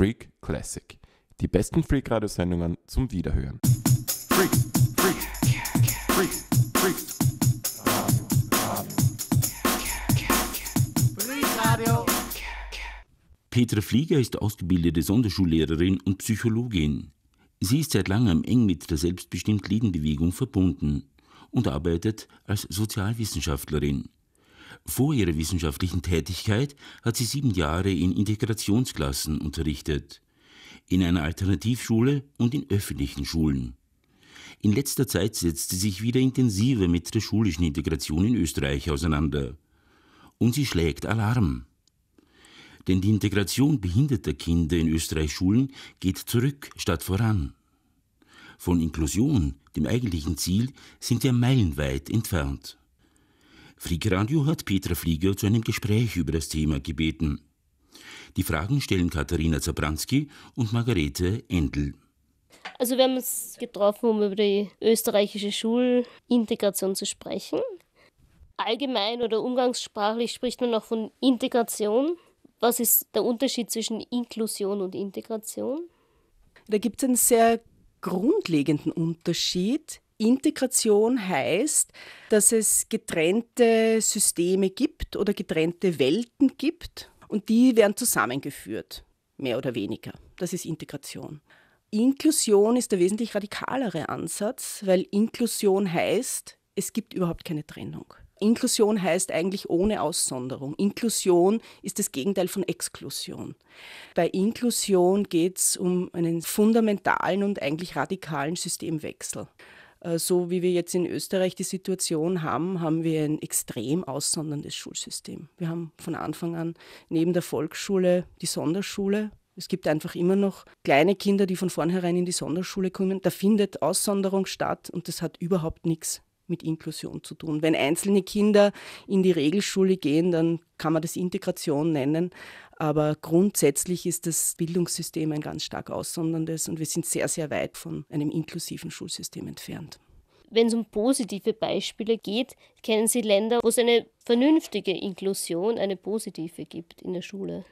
Freak Classic. Die besten Freak-Radio-Sendungen zum Wiederhören. Freak, Freak, Freak, Freak. Radio. Petra Flieger ist ausgebildete Sonderschullehrerin und Psychologin. Sie ist seit langem eng mit der Selbstbestimmt-Leben-Bewegung verbunden und arbeitet als Sozialwissenschaftlerin. Vor ihrer wissenschaftlichen Tätigkeit hat sie sieben Jahre in Integrationsklassen unterrichtet, in einer Alternativschule und in öffentlichen Schulen. In letzter Zeit setzt sie sich wieder intensiver mit der schulischen Integration in Österreich auseinander. Und sie schlägt Alarm. Denn die Integration behinderter Kinder in Österreichs Schulen geht zurück statt voran. Von Inklusion, dem eigentlichen Ziel, sind wir meilenweit entfernt. Freakradio hat Petra Flieger zu einem Gespräch über das Thema gebeten. Die Fragen stellen Katharina Zabranski und Margarete Endl. Also wir haben uns getroffen, um über die österreichische Schulintegration zu sprechen. Allgemein oder umgangssprachlich spricht man auch von Integration. Was ist der Unterschied zwischen Inklusion und Integration? Da gibt es einen sehr grundlegenden Unterschied. Integration heißt, dass es getrennte Systeme gibt oder getrennte Welten gibt und die werden zusammengeführt, mehr oder weniger. Das ist Integration. Inklusion ist der wesentlich radikalere Ansatz, weil Inklusion heißt, es gibt überhaupt keine Trennung. Inklusion heißt eigentlich ohne Aussonderung. Inklusion ist das Gegenteil von Exklusion. Bei Inklusion geht es um einen fundamentalen und eigentlich radikalen Systemwechsel. Äh, so wie wir jetzt in Österreich die Situation haben, haben wir ein extrem aussonderndes Schulsystem. Wir haben von Anfang an neben der Volksschule die Sonderschule. Es gibt einfach immer noch kleine Kinder, die von vornherein in die Sonderschule kommen. Da findet Aussonderung statt und das hat überhaupt nichts mit Inklusion zu tun. Wenn einzelne Kinder in die Regelschule gehen, dann kann man das Integration nennen. Aber grundsätzlich ist das Bildungssystem ein ganz stark aussonderndes und wir sind sehr, sehr weit von einem inklusiven Schulsystem entfernt. Wenn es um positive Beispiele geht, kennen Sie Länder, wo es eine vernünftige Inklusion, eine positive gibt in der Schule?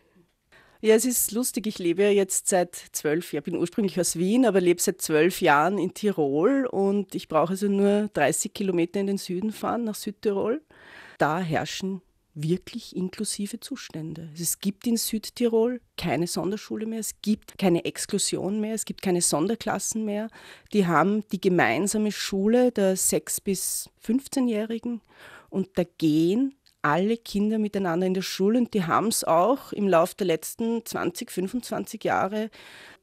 Ja, es ist lustig. Ich lebe ja jetzt seit zwölf Jahren, bin ursprünglich aus Wien, aber lebe seit zwölf Jahren in Tirol und ich brauche also nur 30 Kilometer in den Süden fahren, nach Südtirol. Da herrschen wirklich inklusive Zustände. Es gibt in Südtirol keine Sonderschule mehr, es gibt keine Exklusion mehr, es gibt keine Sonderklassen mehr. Die haben die gemeinsame Schule der 6- bis 15-Jährigen und da gehen alle Kinder miteinander in der Schule und die haben es auch im Laufe der letzten 20, 25 Jahre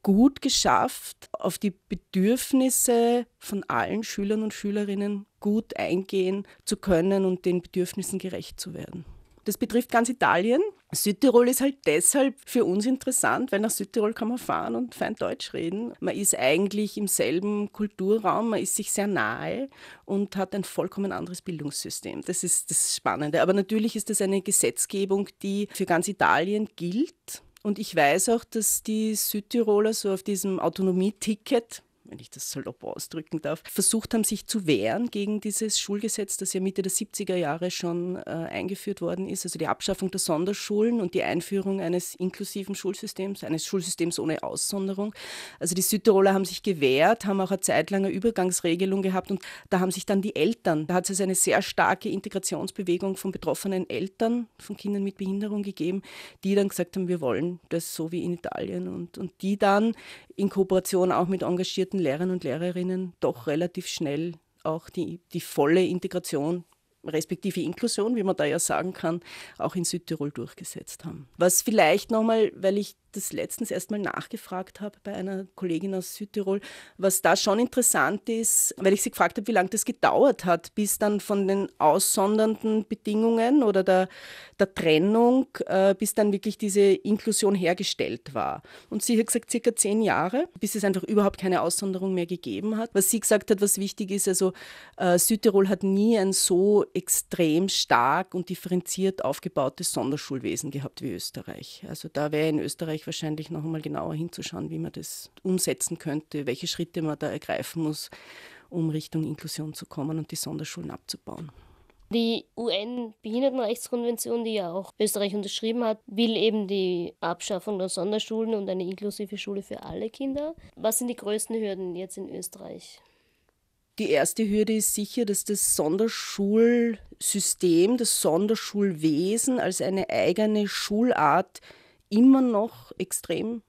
gut geschafft, auf die Bedürfnisse von allen Schülern und Schülerinnen gut eingehen zu können und den Bedürfnissen gerecht zu werden. Das betrifft ganz Italien. Südtirol ist halt deshalb für uns interessant, weil nach Südtirol kann man fahren und fein Deutsch reden. Man ist eigentlich im selben Kulturraum, man ist sich sehr nahe und hat ein vollkommen anderes Bildungssystem. Das ist das Spannende. Aber natürlich ist das eine Gesetzgebung, die für ganz Italien gilt. Und ich weiß auch, dass die Südtiroler so auf diesem Autonomieticket wenn ich das salopp ausdrücken darf, versucht haben, sich zu wehren gegen dieses Schulgesetz, das ja Mitte der 70er Jahre schon äh, eingeführt worden ist, also die Abschaffung der Sonderschulen und die Einführung eines inklusiven Schulsystems, eines Schulsystems ohne Aussonderung. Also die Südtiroler haben sich gewehrt, haben auch eine Zeit lang eine Übergangsregelung gehabt und da haben sich dann die Eltern, da hat es also eine sehr starke Integrationsbewegung von betroffenen Eltern, von Kindern mit Behinderung gegeben, die dann gesagt haben, wir wollen das so wie in Italien und, und die dann in Kooperation auch mit engagierten Lehrern und Lehrerinnen doch relativ schnell auch die, die volle Integration respektive Inklusion, wie man da ja sagen kann, auch in Südtirol durchgesetzt haben. Was vielleicht nochmal, weil ich das letztens erstmal nachgefragt habe bei einer Kollegin aus Südtirol, was da schon interessant ist, weil ich sie gefragt habe, wie lange das gedauert hat, bis dann von den aussondernden Bedingungen oder der, der Trennung, äh, bis dann wirklich diese Inklusion hergestellt war. Und sie hat gesagt, circa zehn Jahre, bis es einfach überhaupt keine Aussonderung mehr gegeben hat. Was sie gesagt hat, was wichtig ist, also äh, Südtirol hat nie ein so extrem stark und differenziert aufgebautes Sonderschulwesen gehabt wie Österreich. Also da wäre in Österreich wahrscheinlich noch einmal genauer hinzuschauen, wie man das umsetzen könnte, welche Schritte man da ergreifen muss, um Richtung Inklusion zu kommen und die Sonderschulen abzubauen. Die UN-Behindertenrechtskonvention, die ja auch Österreich unterschrieben hat, will eben die Abschaffung der Sonderschulen und eine inklusive Schule für alle Kinder. Was sind die größten Hürden jetzt in Österreich? Die erste Hürde ist sicher, dass das Sonderschulsystem, das Sonderschulwesen als eine eigene Schulart immer noch extrem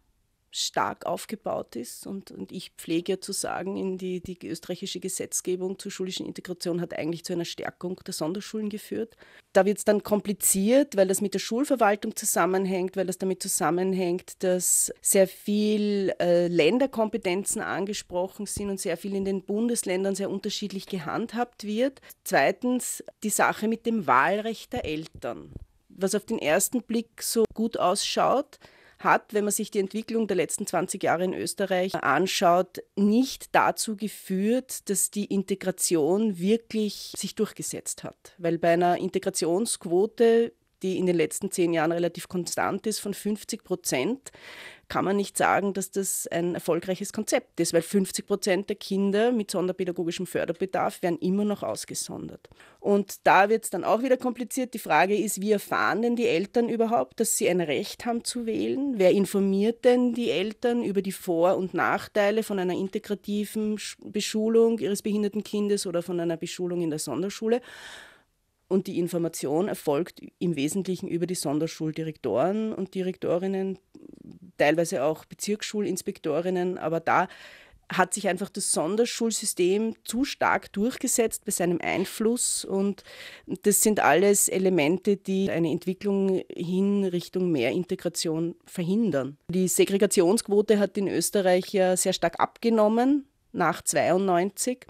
stark aufgebaut ist. Und, und ich pflege ja zu sagen, in die, die österreichische Gesetzgebung zur schulischen Integration hat eigentlich zu einer Stärkung der Sonderschulen geführt. Da wird es dann kompliziert, weil das mit der Schulverwaltung zusammenhängt, weil das damit zusammenhängt, dass sehr viel äh, Länderkompetenzen angesprochen sind und sehr viel in den Bundesländern sehr unterschiedlich gehandhabt wird. Zweitens die Sache mit dem Wahlrecht der Eltern was auf den ersten Blick so gut ausschaut, hat, wenn man sich die Entwicklung der letzten 20 Jahre in Österreich anschaut, nicht dazu geführt, dass die Integration wirklich sich durchgesetzt hat. Weil bei einer Integrationsquote die in den letzten zehn Jahren relativ konstant ist, von 50 Prozent, kann man nicht sagen, dass das ein erfolgreiches Konzept ist, weil 50 Prozent der Kinder mit sonderpädagogischem Förderbedarf werden immer noch ausgesondert. Und da wird es dann auch wieder kompliziert. Die Frage ist, wie erfahren denn die Eltern überhaupt, dass sie ein Recht haben zu wählen? Wer informiert denn die Eltern über die Vor- und Nachteile von einer integrativen Beschulung ihres behinderten Kindes oder von einer Beschulung in der Sonderschule? Und die Information erfolgt im Wesentlichen über die Sonderschuldirektoren und Direktorinnen, teilweise auch Bezirksschulinspektorinnen. Aber da hat sich einfach das Sonderschulsystem zu stark durchgesetzt bei seinem Einfluss. Und das sind alles Elemente, die eine Entwicklung hin Richtung mehr Integration verhindern. Die Segregationsquote hat in Österreich ja sehr stark abgenommen nach 92,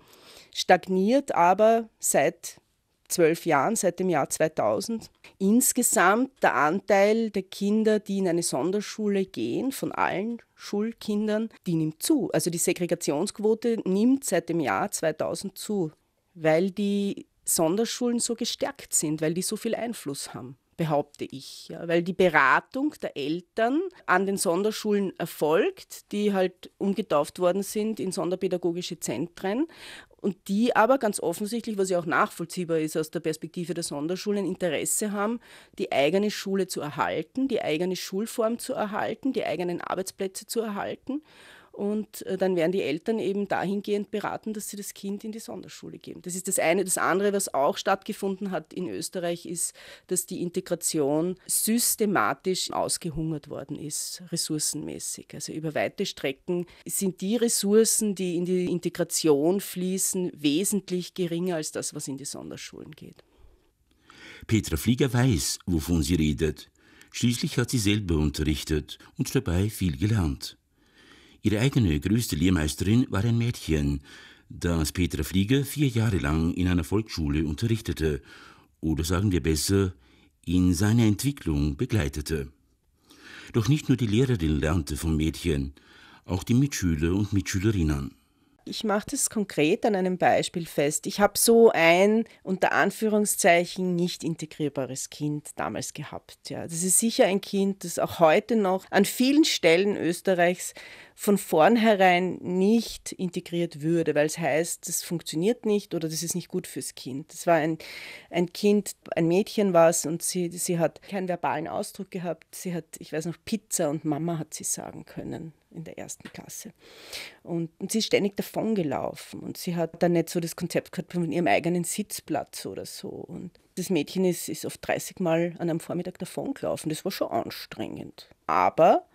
stagniert aber seit zwölf Jahren, seit dem Jahr 2000. Insgesamt der Anteil der Kinder, die in eine Sonderschule gehen, von allen Schulkindern, die nimmt zu. Also die Segregationsquote nimmt seit dem Jahr 2000 zu, weil die Sonderschulen so gestärkt sind, weil die so viel Einfluss haben behaupte ich, ja, weil die Beratung der Eltern an den Sonderschulen erfolgt, die halt umgetauft worden sind in sonderpädagogische Zentren und die aber ganz offensichtlich, was ja auch nachvollziehbar ist aus der Perspektive der Sonderschulen, Interesse haben, die eigene Schule zu erhalten, die eigene Schulform zu erhalten, die eigenen Arbeitsplätze zu erhalten und äh, dann werden die Eltern eben dahingehend beraten, dass sie das Kind in die Sonderschule geben. Das ist das eine. Das andere, was auch stattgefunden hat in Österreich, ist, dass die Integration systematisch ausgehungert worden ist, ressourcenmäßig. Also über weite Strecken sind die Ressourcen, die in die Integration fließen, wesentlich geringer als das, was in die Sonderschulen geht. Petra Flieger weiß, wovon sie redet. Schließlich hat sie selber unterrichtet und dabei viel gelernt. Ihre eigene größte Lehrmeisterin war ein Mädchen, das Petra Flieger vier Jahre lang in einer Volksschule unterrichtete, oder sagen wir besser, in seiner Entwicklung begleitete. Doch nicht nur die Lehrerin lernte vom Mädchen, auch die Mitschüler und Mitschülerinnen. Ich mache das konkret an einem Beispiel fest. Ich habe so ein unter Anführungszeichen nicht integrierbares Kind damals gehabt. Ja. Das ist sicher ein Kind, das auch heute noch an vielen Stellen Österreichs von vornherein nicht integriert würde, weil es heißt, das funktioniert nicht oder das ist nicht gut fürs Kind. Das war ein, ein Kind, ein Mädchen war es und sie, sie hat keinen verbalen Ausdruck gehabt. Sie hat, ich weiß noch, Pizza und Mama hat sie sagen können in der ersten Klasse. Und, und sie ist ständig davongelaufen und sie hat dann nicht so das Konzept gehabt von ihrem eigenen Sitzplatz oder so. Und das Mädchen ist, ist oft 30 Mal an einem Vormittag davongelaufen. Das war schon anstrengend. Aber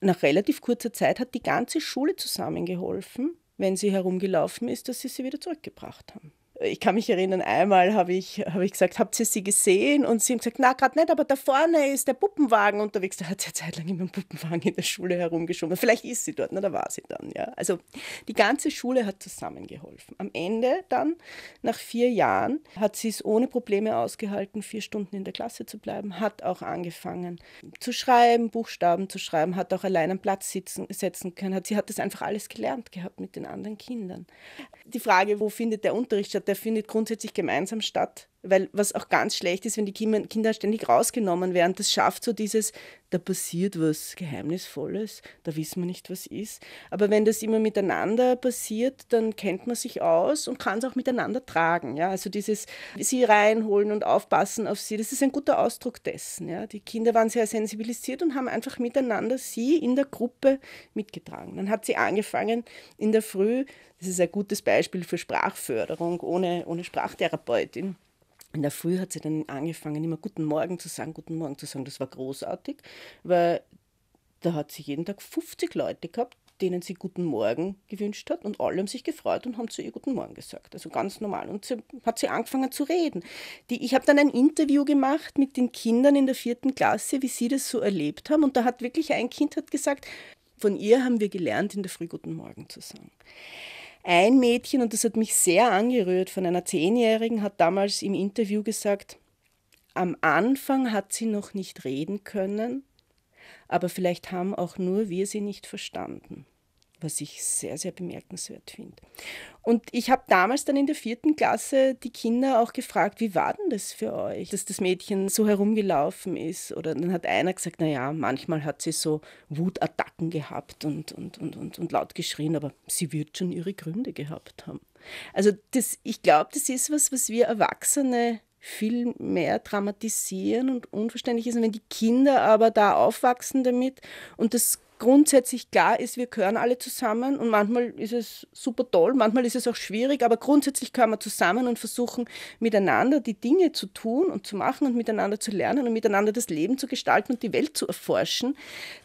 nach relativ kurzer Zeit hat die ganze Schule zusammengeholfen, wenn sie herumgelaufen ist, dass sie sie wieder zurückgebracht haben ich kann mich erinnern, einmal habe ich, hab ich gesagt, habt ihr sie gesehen? Und sie haben gesagt, na, gerade nicht, aber da vorne ist der Puppenwagen unterwegs. Da hat sie eine Zeit lang immer einen Puppenwagen in der Schule herumgeschoben. Vielleicht ist sie dort, na, da war sie dann, ja. Also die ganze Schule hat zusammengeholfen. Am Ende dann, nach vier Jahren, hat sie es ohne Probleme ausgehalten, vier Stunden in der Klasse zu bleiben, hat auch angefangen zu schreiben, Buchstaben zu schreiben, hat auch allein am Platz sitzen, setzen können. Hat, sie hat das einfach alles gelernt gehabt mit den anderen Kindern. Die Frage, wo findet der Unterricht statt, der findet grundsätzlich gemeinsam statt weil was auch ganz schlecht ist, wenn die Kinder ständig rausgenommen werden, das schafft so dieses, da passiert was Geheimnisvolles, da wissen wir nicht, was ist. Aber wenn das immer miteinander passiert, dann kennt man sich aus und kann es auch miteinander tragen. Ja? Also dieses sie reinholen und aufpassen auf sie, das ist ein guter Ausdruck dessen. Ja? Die Kinder waren sehr sensibilisiert und haben einfach miteinander sie in der Gruppe mitgetragen. Dann hat sie angefangen in der Früh, das ist ein gutes Beispiel für Sprachförderung ohne, ohne Sprachtherapeutin in der Früh hat sie dann angefangen, immer Guten Morgen zu sagen, Guten Morgen zu sagen. Das war großartig, weil da hat sie jeden Tag 50 Leute gehabt, denen sie Guten Morgen gewünscht hat und alle haben sich gefreut und haben zu ihr Guten Morgen gesagt. Also ganz normal. Und sie hat sie angefangen zu reden. Die, ich habe dann ein Interview gemacht mit den Kindern in der vierten Klasse, wie sie das so erlebt haben. Und da hat wirklich ein Kind hat gesagt, von ihr haben wir gelernt, in der Früh Guten Morgen zu sagen. Ein Mädchen, und das hat mich sehr angerührt, von einer Zehnjährigen, hat damals im Interview gesagt, am Anfang hat sie noch nicht reden können, aber vielleicht haben auch nur wir sie nicht verstanden was ich sehr, sehr bemerkenswert finde. Und ich habe damals dann in der vierten Klasse die Kinder auch gefragt, wie war denn das für euch, dass das Mädchen so herumgelaufen ist? Oder dann hat einer gesagt, naja, manchmal hat sie so Wutattacken gehabt und, und, und, und, und laut geschrien, aber sie wird schon ihre Gründe gehabt haben. Also das, ich glaube, das ist was, was wir Erwachsene viel mehr dramatisieren und unverständlich ist. Und wenn die Kinder aber da aufwachsen damit und das grundsätzlich klar ist, wir gehören alle zusammen und manchmal ist es super toll, manchmal ist es auch schwierig, aber grundsätzlich gehören wir zusammen und versuchen miteinander die Dinge zu tun und zu machen und miteinander zu lernen und miteinander das Leben zu gestalten und die Welt zu erforschen,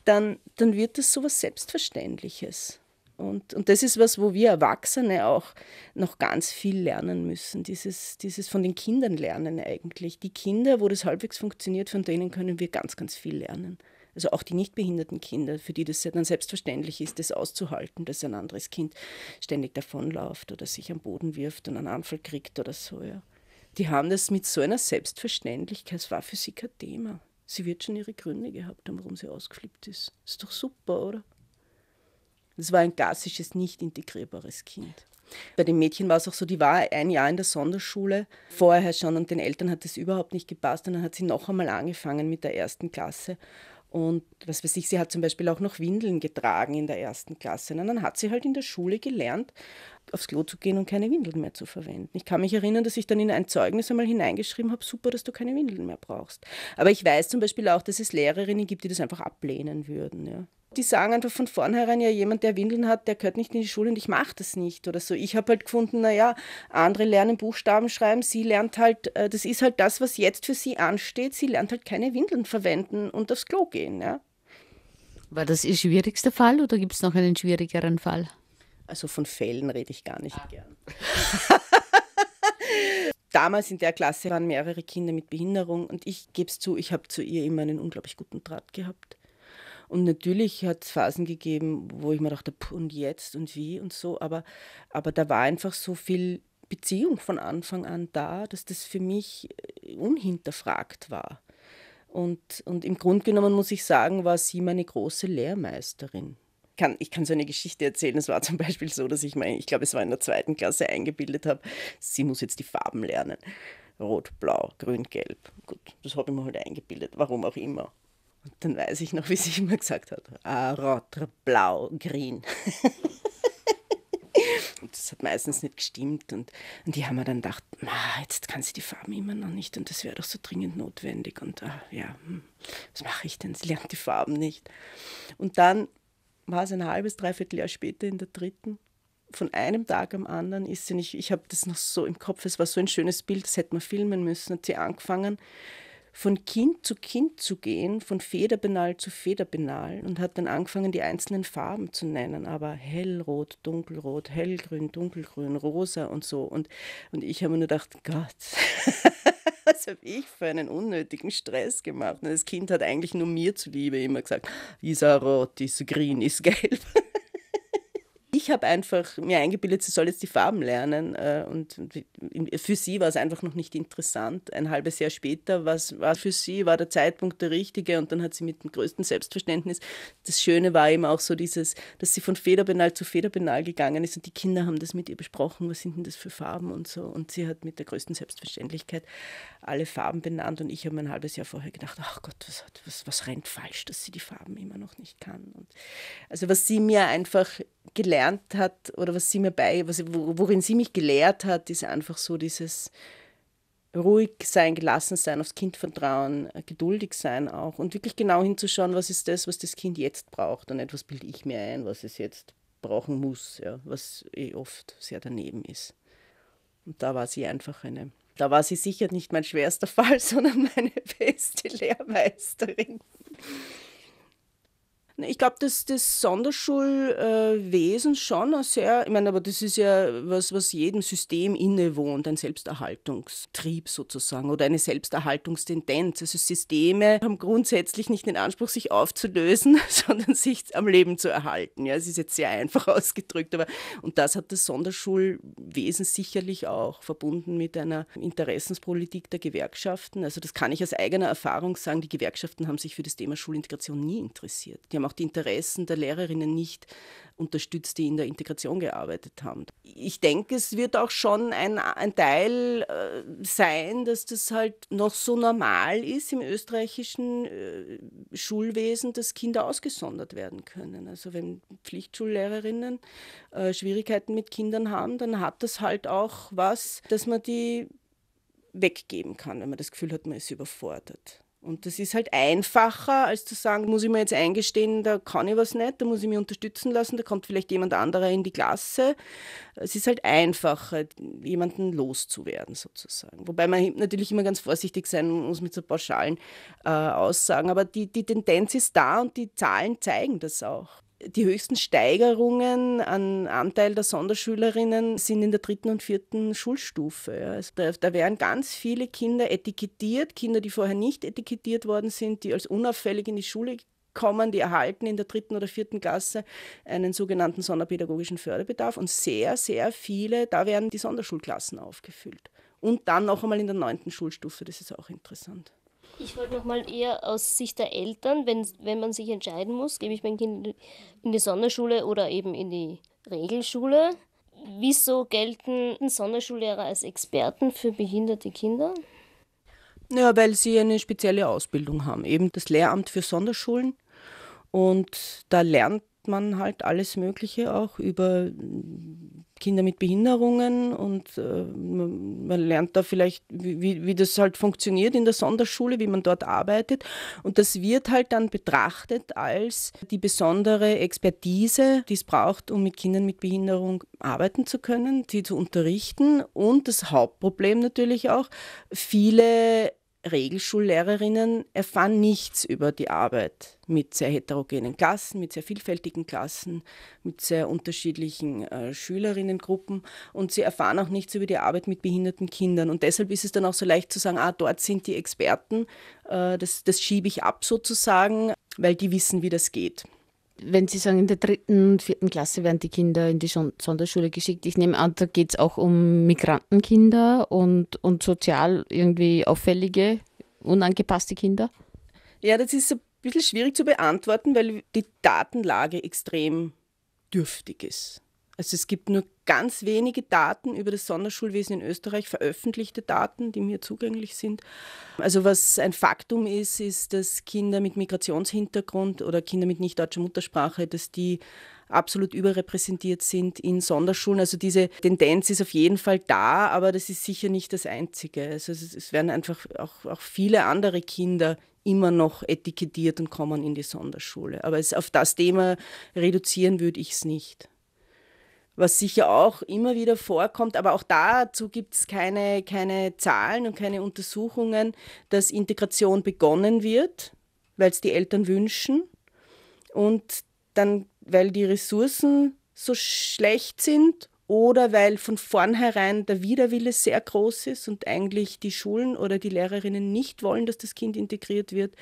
dann, dann wird das so was Selbstverständliches. Und, und das ist was, wo wir Erwachsene auch noch ganz viel lernen müssen. Dieses, dieses von den Kindern lernen eigentlich. Die Kinder, wo das halbwegs funktioniert, von denen können wir ganz, ganz viel lernen. Also auch die nicht behinderten Kinder, für die das ja dann selbstverständlich ist, das auszuhalten, dass ein anderes Kind ständig davonläuft oder sich am Boden wirft und einen Anfall kriegt oder so. Ja. Die haben das mit so einer Selbstverständlichkeit, es war für sie kein Thema. Sie wird schon ihre Gründe gehabt haben, warum sie ausgeflippt ist. Ist doch super, oder? Das war ein klassisches, nicht integrierbares Kind. Bei dem Mädchen war es auch so, die war ein Jahr in der Sonderschule vorher schon und den Eltern hat das überhaupt nicht gepasst. Und dann hat sie noch einmal angefangen mit der ersten Klasse und was weiß ich, sie hat zum Beispiel auch noch Windeln getragen in der ersten Klasse. Und dann hat sie halt in der Schule gelernt, aufs Klo zu gehen und keine Windeln mehr zu verwenden. Ich kann mich erinnern, dass ich dann in ein Zeugnis einmal hineingeschrieben habe, super, dass du keine Windeln mehr brauchst. Aber ich weiß zum Beispiel auch, dass es Lehrerinnen gibt, die das einfach ablehnen würden. Ja die sagen einfach von vornherein, ja, jemand, der Windeln hat, der gehört nicht in die Schule und ich mache das nicht oder so. Ich habe halt gefunden, naja, andere lernen Buchstaben schreiben, sie lernt halt, äh, das ist halt das, was jetzt für sie ansteht, sie lernt halt keine Windeln verwenden und aufs Klo gehen. Ja. War das Ihr schwierigster Fall oder gibt es noch einen schwierigeren Fall? Also von Fällen rede ich gar nicht ah. gern. Damals in der Klasse waren mehrere Kinder mit Behinderung und ich gebe es zu, ich habe zu ihr immer einen unglaublich guten Draht gehabt. Und natürlich hat es Phasen gegeben, wo ich mir dachte, und jetzt und wie und so, aber, aber da war einfach so viel Beziehung von Anfang an da, dass das für mich äh, unhinterfragt war. Und, und im Grunde genommen muss ich sagen, war sie meine große Lehrmeisterin. Kann, ich kann so eine Geschichte erzählen. Es war zum Beispiel so, dass ich mein, ich glaube, es war in der zweiten Klasse eingebildet habe, sie muss jetzt die Farben lernen. Rot, Blau, Grün, Gelb. Gut, das habe ich mir halt eingebildet, warum auch immer. Und dann weiß ich noch, wie sie immer gesagt hat: ah, Rot, Blau, Grün. und das hat meistens nicht gestimmt. Und, und die haben mir dann gedacht, jetzt kann sie die Farben immer noch nicht und das wäre doch so dringend notwendig. Und ah, ja, hm, was mache ich denn? Sie lernt die Farben nicht. Und dann war es ein halbes, dreiviertel Jahr später in der dritten. Von einem Tag am anderen ist sie nicht, ich habe das noch so im Kopf, es war so ein schönes Bild, das hätte man filmen müssen, hat sie angefangen, von Kind zu Kind zu gehen, von Federbenal zu Federbenal und hat dann angefangen, die einzelnen Farben zu nennen, aber hellrot, dunkelrot, hellgrün, dunkelgrün, rosa und so. Und, und ich habe mir nur gedacht, Gott, was habe ich für einen unnötigen Stress gemacht? Und das Kind hat eigentlich nur mir zuliebe immer gesagt, ist er rot, ist er grün, ist gelb. ich habe einfach mir eingebildet, sie soll jetzt die Farben lernen. Äh, und für sie war es einfach noch nicht interessant. Ein halbes Jahr später war für sie war der Zeitpunkt der richtige und dann hat sie mit dem größten Selbstverständnis. Das Schöne war eben auch so dieses, dass sie von Federbenal zu Federbenal gegangen ist und die Kinder haben das mit ihr besprochen, was sind denn das für Farben und so. Und sie hat mit der größten Selbstverständlichkeit alle Farben benannt und ich habe ein halbes Jahr vorher gedacht, ach Gott, was, was, was rennt falsch, dass sie die Farben immer noch nicht kann. Und also was sie mir einfach gelernt hat oder was sie mir bei, was, worin sie mich gelehrt hat, ist einfach so dieses ruhig sein, gelassen sein, aufs Kind vertrauen, geduldig sein auch und wirklich genau hinzuschauen, was ist das, was das Kind jetzt braucht und etwas bilde ich mir ein, was es jetzt brauchen muss, ja, was eh oft sehr daneben ist. Und da war sie einfach eine, da war sie sicher nicht mein schwerster Fall, sondern meine beste Lehrmeisterin. Ich glaube, dass das Sonderschulwesen schon sehr, ich meine, aber das ist ja was, was jedem System innewohnt, ein Selbsterhaltungstrieb sozusagen oder eine Selbsterhaltungstendenz. Also Systeme haben grundsätzlich nicht den Anspruch, sich aufzulösen, sondern sich am Leben zu erhalten. Ja, es ist jetzt sehr einfach ausgedrückt, aber und das hat das Sonderschulwesen sicherlich auch verbunden mit einer Interessenspolitik der Gewerkschaften. Also das kann ich aus eigener Erfahrung sagen, die Gewerkschaften haben sich für das Thema Schulintegration nie interessiert. Die haben auch die Interessen der Lehrerinnen nicht unterstützt, die in der Integration gearbeitet haben. Ich denke, es wird auch schon ein, ein Teil äh, sein, dass das halt noch so normal ist im österreichischen äh, Schulwesen, dass Kinder ausgesondert werden können. Also wenn Pflichtschullehrerinnen äh, Schwierigkeiten mit Kindern haben, dann hat das halt auch was, dass man die weggeben kann, wenn man das Gefühl hat, man ist überfordert. Und das ist halt einfacher, als zu sagen, muss ich mir jetzt eingestehen, da kann ich was nicht, da muss ich mich unterstützen lassen, da kommt vielleicht jemand anderer in die Klasse. Es ist halt einfacher, jemanden loszuwerden sozusagen. Wobei man natürlich immer ganz vorsichtig sein muss mit so pauschalen äh, Aussagen. Aber die, die Tendenz ist da und die Zahlen zeigen das auch die höchsten Steigerungen an Anteil der Sonderschülerinnen sind in der dritten und vierten Schulstufe. Also da, da, werden ganz viele Kinder etikettiert, Kinder, die vorher nicht etikettiert worden sind, die als unauffällig in die Schule kommen, die erhalten in der dritten oder vierten Klasse einen sogenannten sonderpädagogischen Förderbedarf und sehr, sehr viele, da werden die Sonderschulklassen aufgefüllt. Und dann noch einmal in der neunten Schulstufe, das ist auch interessant. Ich wollte nochmal eher aus Sicht der Eltern, wenn, wenn man sich entscheiden muss, gebe ich mein Kind in die Sonderschule oder eben in die Regelschule. Wieso gelten Sonderschullehrer als Experten für behinderte Kinder? Ja, weil sie eine spezielle Ausbildung haben, eben das Lehramt für Sonderschulen. Und da lernt man halt alles Mögliche auch über Kinder mit Behinderungen und äh, man lernt da vielleicht, wie, wie das halt funktioniert in der Sonderschule, wie man dort arbeitet. Und das wird halt dann betrachtet als die besondere Expertise, die es braucht, um mit Kindern mit Behinderung arbeiten zu können, sie zu unterrichten. Und das Hauptproblem natürlich auch, viele Regelschullehrerinnen erfahren nichts über die Arbeit mit sehr heterogenen Klassen, mit sehr vielfältigen Klassen, mit sehr unterschiedlichen äh, Schülerinnengruppen und sie erfahren auch nichts über die Arbeit mit behinderten Kindern. Und deshalb ist es dann auch so leicht zu sagen, ah, dort sind die Experten, äh, das, das schiebe ich ab sozusagen, weil die wissen, wie das geht. Wenn Sie sagen, in der dritten und vierten Klasse werden die Kinder in die Sonderschule geschickt, ich nehme an, da geht es auch um Migrantenkinder und, und sozial irgendwie auffällige, unangepasste Kinder? Ja, das ist ein bisschen schwierig zu beantworten, weil die Datenlage extrem dürftig ist. Also es gibt nur ganz wenige Daten über das Sonderschulwesen in Österreich, veröffentlichte Daten, die mir zugänglich sind. Also was ein Faktum ist, ist, dass Kinder mit Migrationshintergrund oder Kinder mit nicht deutscher Muttersprache, dass die absolut überrepräsentiert sind in Sonderschulen. Also diese Tendenz ist auf jeden Fall da, aber das ist sicher nicht das Einzige. Also es werden einfach auch, auch viele andere Kinder immer noch etikettiert und kommen in die Sonderschule. Aber es, auf das Thema reduzieren würde ich es nicht was sicher auch immer wieder vorkommt, aber auch dazu gibt es keine, keine Zahlen und keine Untersuchungen, dass Integration begonnen wird, weil es die Eltern wünschen und dann, weil die Ressourcen so schlecht sind oder weil von vornherein der Widerwille sehr groß ist und eigentlich die Schulen oder die Lehrerinnen nicht wollen, dass das Kind integriert wird,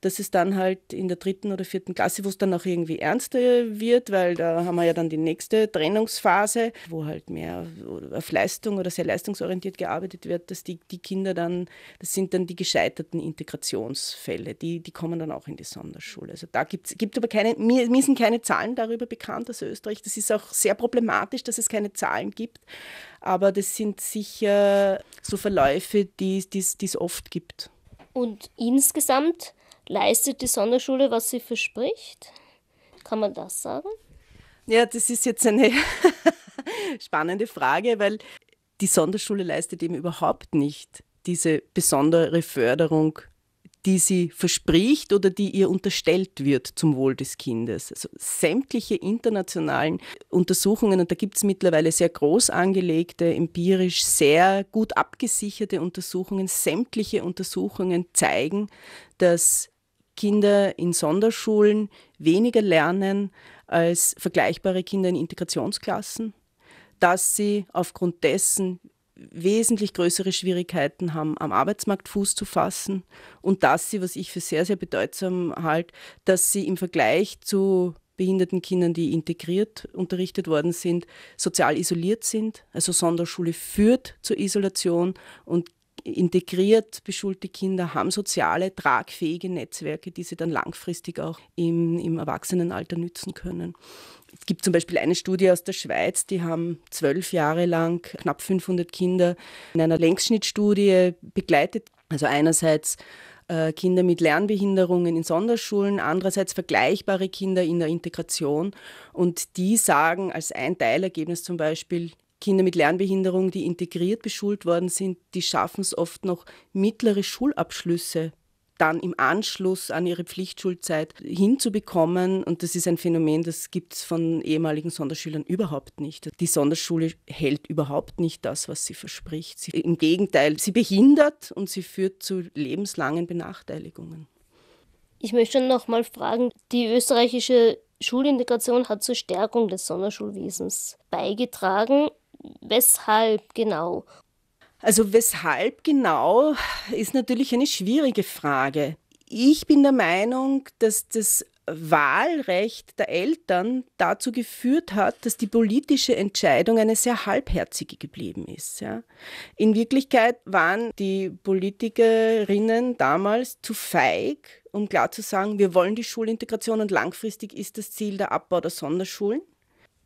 dass es dann halt in der dritten oder vierten Klasse, wo es dann auch irgendwie ernster wird, weil da haben wir ja dann die nächste Trennungsphase, wo halt mehr auf Leistung oder sehr leistungsorientiert gearbeitet wird, dass die, die Kinder dann, das sind dann die gescheiterten Integrationsfälle, die, die kommen dann auch in die Sonderschule. Also da gibt es aber keine, mir, mir sind keine Zahlen darüber bekannt aus Österreich. Das ist auch sehr problematisch, dass es keine Zahlen gibt, aber das sind sicher so Verläufe, die es oft gibt. Und insgesamt leistet die Sonderschule, was sie verspricht? Kann man das sagen? Ja, das ist jetzt eine spannende Frage, weil die Sonderschule leistet eben überhaupt nicht diese besondere Förderung die sie verspricht oder die ihr unterstellt wird zum Wohl des Kindes. Also sämtliche internationalen Untersuchungen, und da gibt es mittlerweile sehr groß angelegte, empirisch sehr gut abgesicherte Untersuchungen, sämtliche Untersuchungen zeigen, dass Kinder in Sonderschulen weniger lernen als vergleichbare Kinder in Integrationsklassen, dass sie aufgrund dessen wesentlich größere Schwierigkeiten haben, am Arbeitsmarkt Fuß zu fassen und dass sie, was ich für sehr, sehr bedeutsam halte, dass sie im Vergleich zu behinderten Kindern, die integriert unterrichtet worden sind, sozial isoliert sind. Also Sonderschule führt zur Isolation und integriert beschulte Kinder haben soziale, tragfähige Netzwerke, die sie dann langfristig auch im, im Erwachsenenalter nützen können. Es gibt zum Beispiel eine Studie aus der Schweiz, die haben zwölf Jahre lang knapp 500 Kinder in einer Längsschnittstudie begleitet. Also einerseits äh, Kinder mit Lernbehinderungen in Sonderschulen, andererseits vergleichbare Kinder in der Integration. Und die sagen als ein Teilergebnis zum Beispiel, Kinder mit Lernbehinderung, die integriert beschult worden sind, die schaffen es oft noch mittlere Schulabschlüsse dann im Anschluss an ihre Pflichtschulzeit hinzubekommen. Und das ist ein Phänomen, das gibt es von ehemaligen Sonderschülern überhaupt nicht. Die Sonderschule hält überhaupt nicht das, was sie verspricht. Sie, Im Gegenteil, sie behindert und sie führt zu lebenslangen Benachteiligungen. Ich möchte noch mal fragen, die österreichische Schulintegration hat zur Stärkung des Sonderschulwesens beigetragen. Weshalb genau? Also weshalb genau ist natürlich eine schwierige Frage. Ich bin der Meinung, dass das Wahlrecht der Eltern dazu geführt hat, dass die politische Entscheidung eine sehr halbherzige geblieben ist. Ja. In Wirklichkeit waren die Politikerinnen damals zu feig, um klar zu sagen, wir wollen die Schulintegration und langfristig ist das Ziel der Abbau der Sonderschulen.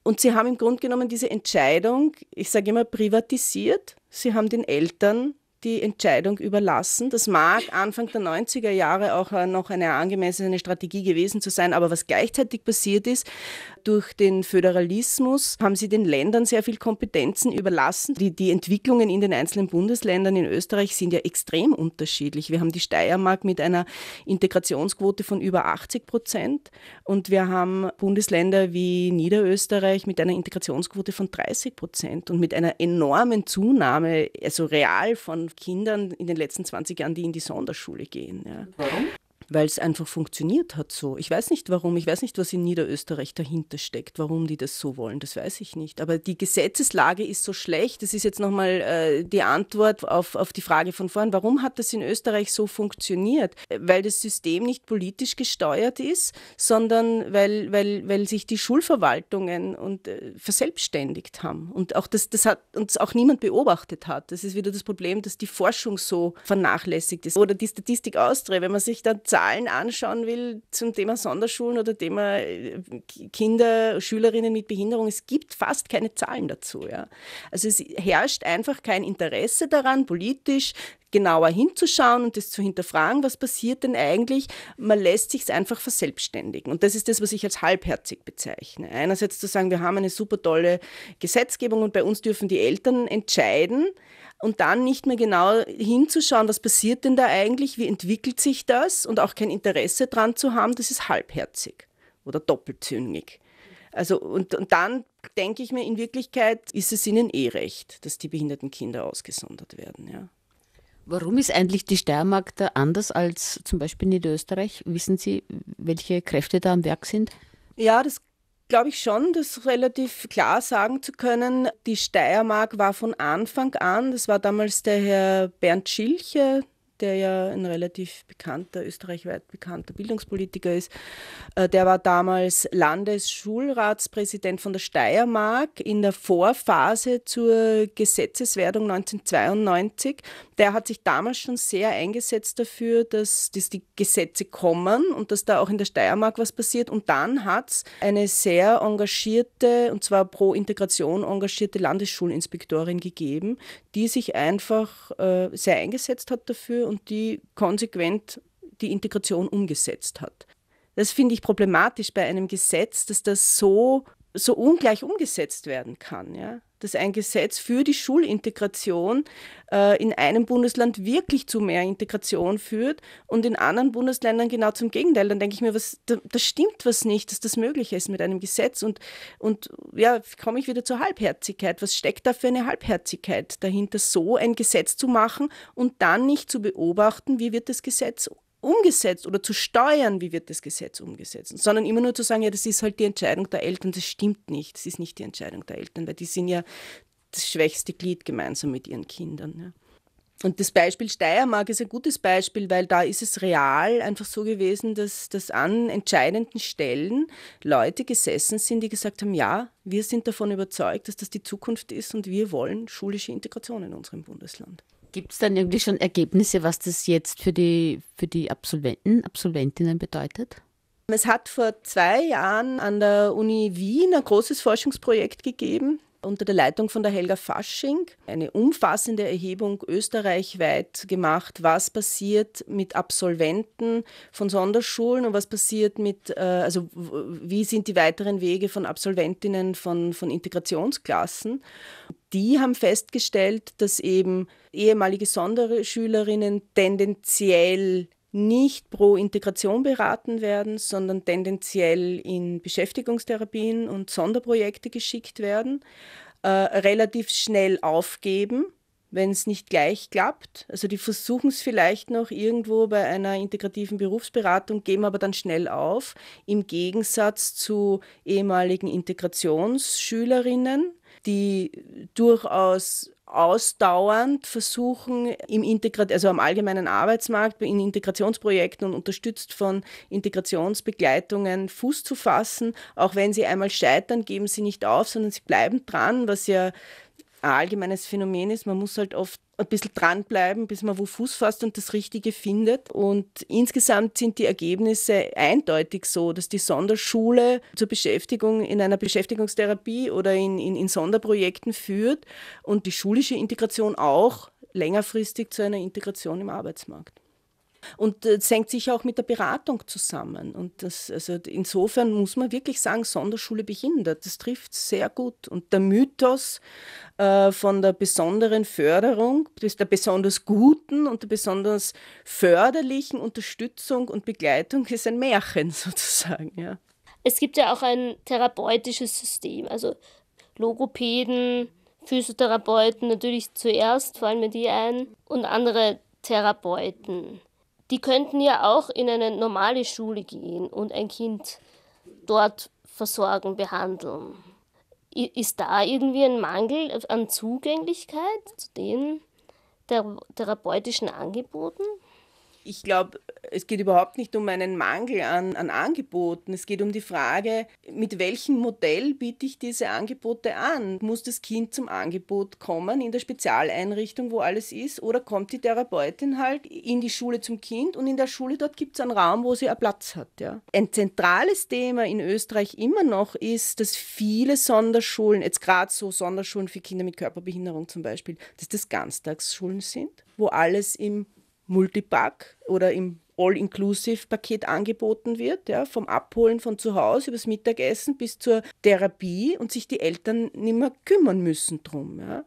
Und sie haben im Grunde genommen diese Entscheidung, ich sage immer, privatisiert. Sie haben den Eltern die Entscheidung überlassen. Das mag Anfang der 90er Jahre auch äh, noch eine angemessene Strategie gewesen zu sein, aber was gleichzeitig passiert ist, durch den Föderalismus haben sie den Ländern sehr viel Kompetenzen überlassen. Die, die Entwicklungen in den einzelnen Bundesländern in Österreich sind ja extrem unterschiedlich. Wir haben die Steiermark mit einer Integrationsquote von über 80 Prozent und wir haben Bundesländer wie Niederösterreich mit einer Integrationsquote von 30 Prozent und mit einer enormen Zunahme, also real von Kindern in den letzten 20 Jahren, die in die Sonderschule gehen. Ja. Warum? Weil es einfach funktioniert hat so. Ich weiß nicht warum, ich weiß nicht, was in Niederösterreich dahinter steckt, warum die das so wollen, das weiß ich nicht. Aber die Gesetzeslage ist so schlecht, das ist jetzt nochmal äh, die Antwort auf, auf die Frage von vorhin, warum hat das in Österreich so funktioniert? Weil das System nicht politisch gesteuert ist, sondern weil, weil, weil sich die Schulverwaltungen und, äh, verselbstständigt haben. Und auch das, das hat uns auch niemand beobachtet hat. Das ist wieder das Problem, dass die Forschung so vernachlässigt ist. Oder die Statistik Austria, wenn man sich dann Zahlen anschauen will zum Thema Sonderschulen oder Thema äh, Kinder, Schülerinnen mit Behinderung, es gibt fast keine Zahlen dazu. Ja. Also es herrscht einfach kein Interesse daran, politisch genauer hinzuschauen und das zu hinterfragen, was passiert denn eigentlich. Man lässt sich es einfach verselbstständigen. Und das ist das, was ich als halbherzig bezeichne. Einerseits zu sagen, wir haben eine super tolle Gesetzgebung und bei uns dürfen die Eltern entscheiden, und dann nicht mehr genau hinzuschauen, was passiert denn da eigentlich, wie entwickelt sich das und auch kein Interesse dran zu haben, das ist halbherzig oder doppelzüngig. Also und, und dann denke ich mir, in Wirklichkeit ist es ihnen eh recht, dass die behinderten Kinder ausgesondert werden. Ja. Warum ist eigentlich die Steiermark da anders als zum Beispiel Niederösterreich? Wissen Sie, welche Kräfte da am Werk sind? Ja, das glaube ich schon, das relativ klar sagen zu können. Die Steiermark war von Anfang an, das war damals der Herr Bernd Schilche, der ja ein relativ bekannter, österreichweit bekannter Bildungspolitiker ist, äh, der war damals Landesschulratspräsident von der Steiermark in der Vorphase zur Gesetzeswerdung 1992. Der hat sich damals schon sehr eingesetzt dafür, dass, dass die Gesetze kommen und dass da auch in der Steiermark was passiert. Und dann hat es eine sehr engagierte, und zwar pro Integration engagierte Landesschulinspektorin gegeben, die sich einfach äh, sehr eingesetzt hat dafür und die konsequent die Integration umgesetzt hat. Das finde ich problematisch bei einem Gesetz, dass das so, so ungleich umgesetzt werden kann. Ja? Dass ein Gesetz für die Schulintegration äh, in einem Bundesland wirklich zu mehr Integration führt und in anderen Bundesländern genau zum Gegenteil. Dann denke ich mir, was, da, da stimmt was nicht, dass das möglich ist mit einem Gesetz. Und, und ja, komme ich wieder zur Halbherzigkeit. Was steckt da für eine Halbherzigkeit dahinter, so ein Gesetz zu machen und dann nicht zu beobachten, wie wird das Gesetz umgesetzt oder zu steuern, wie wird das Gesetz umgesetzt, sondern immer nur zu sagen, ja, das ist halt die Entscheidung der Eltern. Das stimmt nicht. Das ist nicht die Entscheidung der Eltern, weil die sind ja das schwächste Glied gemeinsam mit ihren Kindern. Ja. Und das Beispiel Steiermark ist ein gutes Beispiel, weil da ist es real einfach so gewesen, dass, dass an entscheidenden Stellen Leute gesessen sind, die gesagt haben, ja, wir sind davon überzeugt, dass das die Zukunft ist und wir wollen schulische Integration in unserem Bundesland. Gibt es dann irgendwie schon Ergebnisse, was das jetzt für die, für die Absolventen, Absolventinnen bedeutet? Es hat vor zwei Jahren an der Uni Wien ein großes Forschungsprojekt gegeben unter der Leitung von der Helga Fasching eine umfassende Erhebung österreichweit gemacht, was passiert mit Absolventen von Sonderschulen und was passiert mit, äh, also wie sind die weiteren Wege von Absolventinnen von, von Integrationsklassen. Die haben festgestellt, dass eben ehemalige Sonderschülerinnen tendenziell nicht pro Integration beraten werden, sondern tendenziell in Beschäftigungstherapien und Sonderprojekte geschickt werden, äh, relativ schnell aufgeben, wenn es nicht gleich klappt. Also die versuchen es vielleicht noch irgendwo bei einer integrativen Berufsberatung, geben aber dann schnell auf, im Gegensatz zu ehemaligen Integrationsschülerinnen, die durchaus ausdauernd versuchen, im Integrat also am allgemeinen Arbeitsmarkt, in Integrationsprojekten und unterstützt von Integrationsbegleitungen Fuß zu fassen. Auch wenn sie einmal scheitern, geben sie nicht auf, sondern sie bleiben dran, was ja ein allgemeines Phänomen ist. Man muss halt oft ein bisschen dranbleiben, bis man wo Fuß fasst und das Richtige findet. Und insgesamt sind die Ergebnisse eindeutig so, dass die Sonderschule zur Beschäftigung in einer Beschäftigungstherapie oder in, in, in Sonderprojekten führt und die schulische Integration auch längerfristig zu einer Integration im Arbeitsmarkt. Und das hängt sich auch mit der Beratung zusammen. Und das, also insofern muss man wirklich sagen, Sonderschule behindert. Das trifft sehr gut. Und der Mythos äh, von der besonderen Förderung, der besonders guten und der besonders förderlichen Unterstützung und Begleitung ist ein Märchen sozusagen. Ja. Es gibt ja auch ein therapeutisches System, also Logopäden, Physiotherapeuten natürlich zuerst, fallen mir die ein, und andere Therapeuten die könnten ja auch in eine normale Schule gehen und ein Kind dort versorgen, behandeln. Ist da irgendwie ein Mangel an Zugänglichkeit zu den therapeutischen Angeboten? ich glaube, es geht überhaupt nicht um einen Mangel an, an Angeboten. Es geht um die Frage, mit welchem Modell biete ich diese Angebote an? Muss das Kind zum Angebot kommen in der Spezialeinrichtung, wo alles ist? Oder kommt die Therapeutin halt in die Schule zum Kind und in der Schule dort gibt es einen Raum, wo sie einen Platz hat? Ja? Ein zentrales Thema in Österreich immer noch ist, dass viele Sonderschulen, jetzt gerade so Sonderschulen für Kinder mit Körperbehinderung zum Beispiel, dass das Ganztagsschulen sind, wo alles im Multipack oder im All-Inclusive-Paket angeboten wird, ja, vom Abholen von zu Hause übers Mittagessen bis zur Therapie und sich die Eltern nicht mehr kümmern müssen drum. Ja.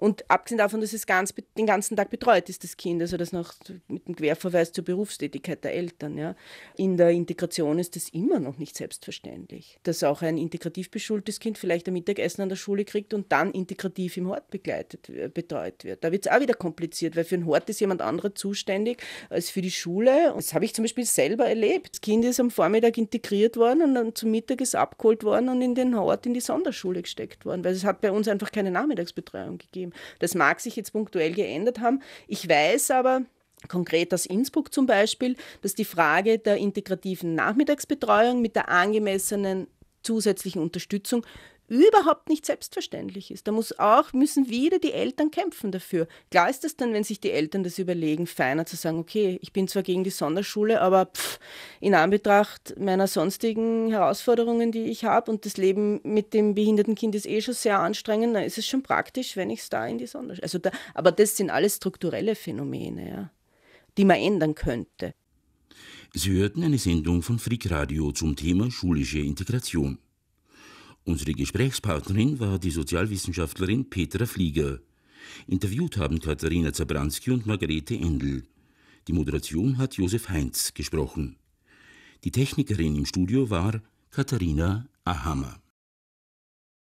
Und abgesehen davon, dass es ganz, den ganzen Tag betreut ist, das Kind, also das noch mit dem Querverweis zur Berufstätigkeit der Eltern. Ja. In der Integration ist das immer noch nicht selbstverständlich, dass auch ein integrativ beschultes Kind vielleicht ein Mittagessen an der Schule kriegt und dann integrativ im Hort begleitet, äh, betreut wird. Da wird es auch wieder kompliziert, weil für einen Hort ist jemand anderer zuständig als für die Schule. Das habe ich zum Beispiel selber erlebt. Das Kind ist am Vormittag integriert worden und dann zum Mittag ist abgeholt worden und in den Hort in die Sonderschule gesteckt worden, weil es hat bei uns einfach keine Nachmittagsbetreuung gegeben. Das mag sich jetzt punktuell geändert haben. Ich weiß aber, Konkret aus Innsbruck zum Beispiel, dass die Frage der integrativen Nachmittagsbetreuung mit der angemessenen zusätzlichen Unterstützung überhaupt nicht selbstverständlich ist. Da muss auch, müssen wieder die Eltern kämpfen dafür. Klar ist es dann, wenn sich die Eltern das überlegen, feiner zu sagen, okay, ich bin zwar gegen die Sonderschule, aber pff, in Anbetracht meiner sonstigen Herausforderungen, die ich habe und das Leben mit dem behinderten Kind ist eh schon sehr anstrengend, dann ist es schon praktisch, wenn ich es da in die Sonderschule. Also da, aber das sind alles strukturelle Phänomene, ja, die man ändern könnte. Sie hörten eine Sendung von Frick Radio zum Thema schulische Integration. Unsere Gesprächspartnerin war die Sozialwissenschaftlerin Petra Flieger. Interviewt haben Katharina Zabranski und Margarete Endl. Die Moderation hat Josef Heinz gesprochen. Die Technikerin im Studio war Katharina Ahammer.